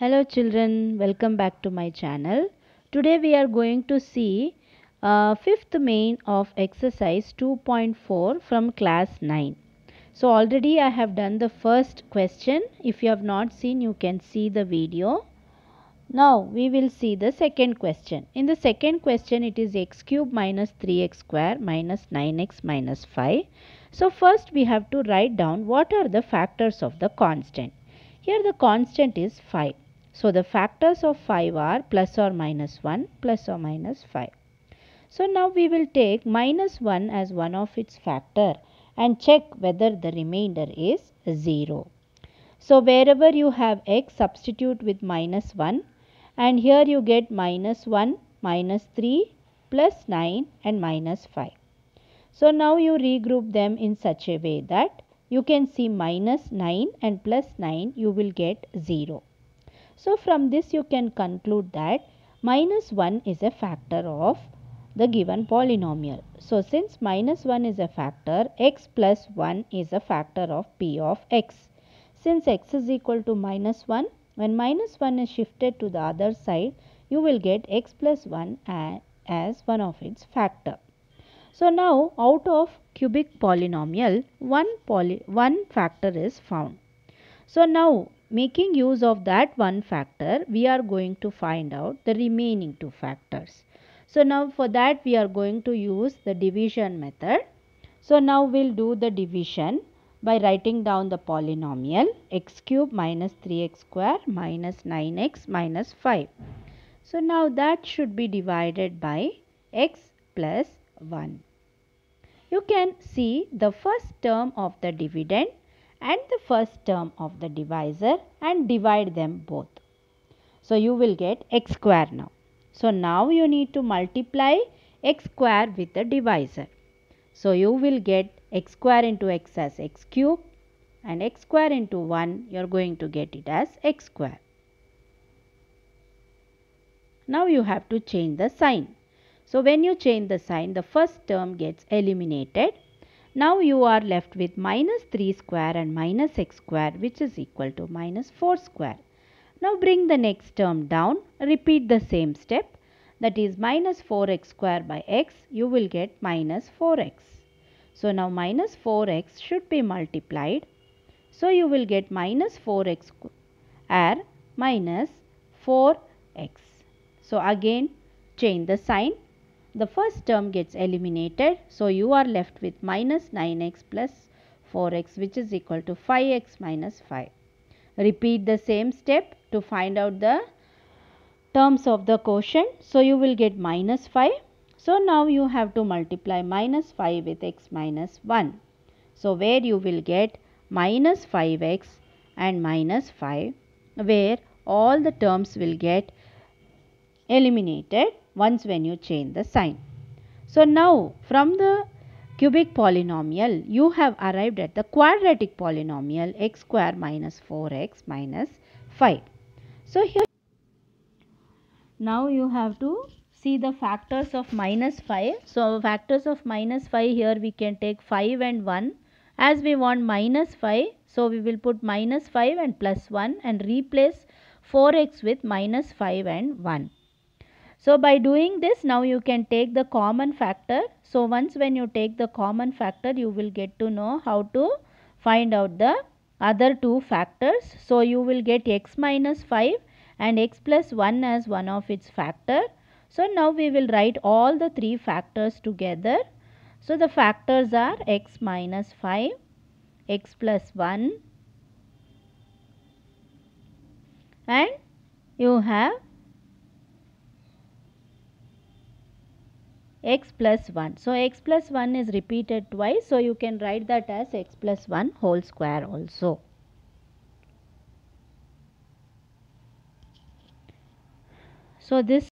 Hello children, welcome back to my channel. Today we are going to see uh, fifth main of exercise 2.4 from class 9. So already I have done the first question. If you have not seen you can see the video. Now we will see the second question. In the second question it is x cube minus 3x square minus 9x minus 5. So first we have to write down what are the factors of the constant. Here the constant is 5. So the factors of 5 are plus or minus 1 plus or minus 5. So now we will take minus 1 as one of its factor and check whether the remainder is 0. So wherever you have x substitute with minus 1 and here you get minus 1 minus 3 plus 9 and minus 5. So now you regroup them in such a way that you can see minus 9 and plus 9 you will get 0. So from this you can conclude that minus 1 is a factor of the given polynomial. So since minus 1 is a factor, x plus 1 is a factor of p of x. Since x is equal to minus 1, when minus 1 is shifted to the other side, you will get x plus 1 as one of its factor. So now out of cubic polynomial, one, poly, one factor is found. So now making use of that one factor, we are going to find out the remaining two factors. So now for that we are going to use the division method. So now we'll do the division by writing down the polynomial x cube minus 3x square minus 9x minus 5. So now that should be divided by x plus 1. You can see the first term of the dividend and the first term of the divisor and divide them both. So you will get x square now. So now you need to multiply x square with the divisor. So you will get x square into x as x cube and x square into 1 you are going to get it as x square. Now you have to change the sign. So when you change the sign the first term gets eliminated now you are left with minus 3 square and minus x square which is equal to minus 4 square. Now bring the next term down, repeat the same step that is minus 4x square by x you will get minus 4x. So now minus 4x should be multiplied. So you will get minus 4x square minus 4x. So again change the sign the first term gets eliminated. So you are left with minus 9x plus 4x which is equal to 5x minus 5. Repeat the same step to find out the terms of the quotient. So you will get minus 5. So now you have to multiply minus 5 with x minus 1. So where you will get minus 5x and minus 5 where all the terms will get eliminated once when you change the sign. So now from the cubic polynomial you have arrived at the quadratic polynomial x square minus 4x minus 5. So here now you have to see the factors of minus 5. So factors of minus 5 here we can take 5 and 1 as we want minus 5 so we will put minus 5 and plus 1 and replace 4x with minus 5 and 1. So by doing this now you can take the common factor. So once when you take the common factor you will get to know how to find out the other two factors. So you will get x minus 5 and x plus 1 as one of its factor. So now we will write all the three factors together. So the factors are x minus 5, x plus 1 and you have x plus 1. So, x plus 1 is repeated twice. So, you can write that as x plus 1 whole square also. So, this